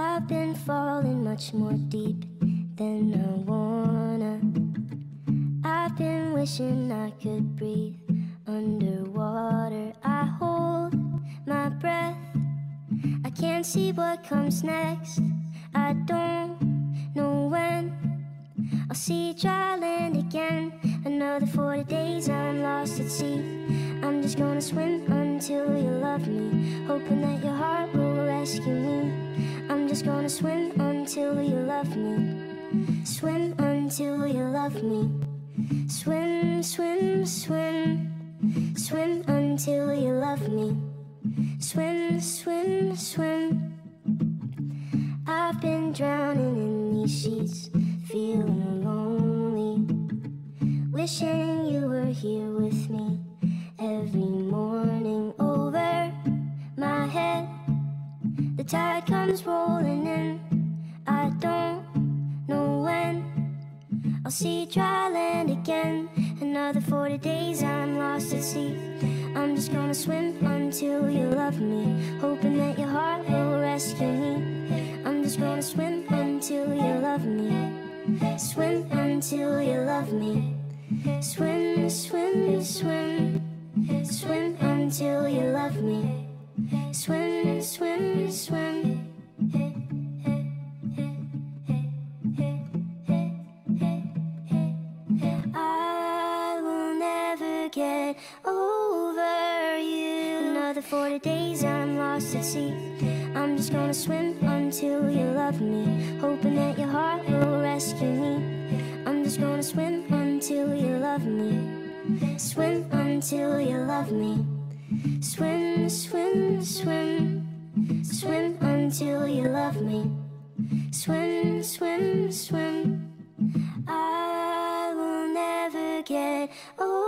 I've been falling much more deep than I wanna. I've been wishing I could breathe underwater. I hold my breath. I can't see what comes next. I don't know when I'll see dry land again. Another 40 days I'm lost at sea. I'm just gonna swim until you love me, hoping that your heart will gonna swim until you love me, swim until you love me. Swim, swim, swim, swim until you love me. Swim, swim, swim. I've been drowning in these sheets, feeling lonely. Wishing you were here with me every morning over my head. The tide comes rolling in, I don't know when. I'll see dry land again. Another 40 days I'm lost at sea. I'm just gonna swim until you love me, hoping that your heart will rescue me. I'm just gonna swim until you love me, swim until you love me. Swim, swim, swim, swim until you love me. Swim, over you. Another 40 days I'm lost at sea. I'm just gonna swim until you love me, hoping that your heart will rescue me. I'm just gonna swim until you love me, swim until you love me. Swim, swim, swim, swim until you love me. Swim, swim, swim. I will never get over